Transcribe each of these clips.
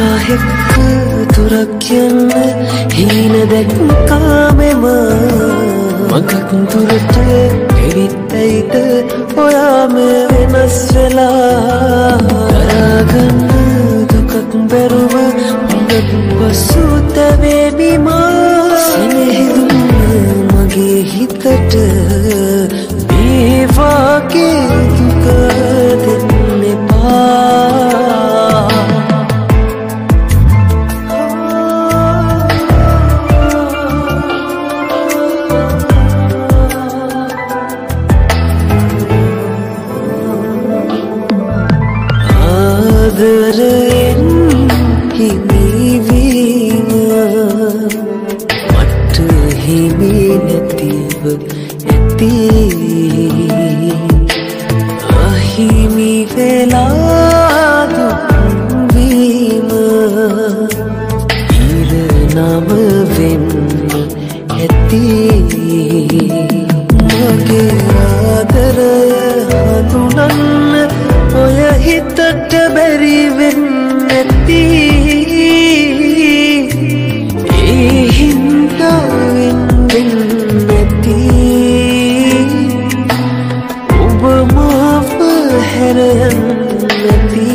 මාහෙක්ක තුරක් යන්න හීන දැක්කාමෙම මගක් තුරට එවිත්තයිද ඔයාම වෙනස් වෙලා. කරාගන්න හිමි නැතිව ඇති. අහිමි වෙලාදුවීම ඉරනම වෙන්න ඇති. මගේ ආදරය හඳුනන්න ඔය හිතට බැරිවෙන්න ඇති. හැරයන්න නැති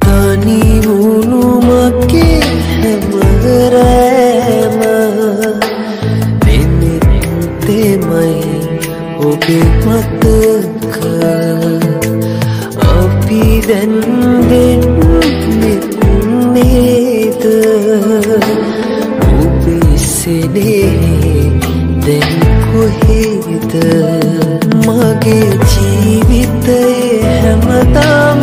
තනි වුණු මගේ හැමරෑම වෙනෙත්තෙමයි ඔබේ මතක අපි දැන් දෙන්නෙන්නේද ඔබේ සෙනේ දැන් කොහෙද? මගේ ජීවිතයේ හැමදාම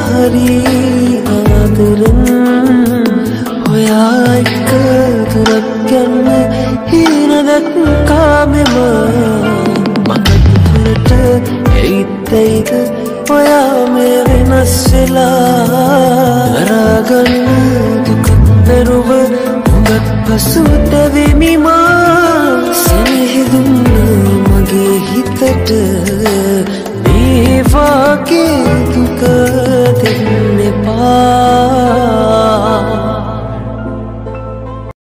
හරි ආදරෙන් ඔයා එක්ක දුරක් යන්න හින දැක්කාමෙම මගතුරට ඇයිත්තයිද ඔයා මේ වෙනස් වෙලා දරාගන්න දුකක් බැරුව උඟත් පසුතැවෙමිමා සෙනෙහිදුන්න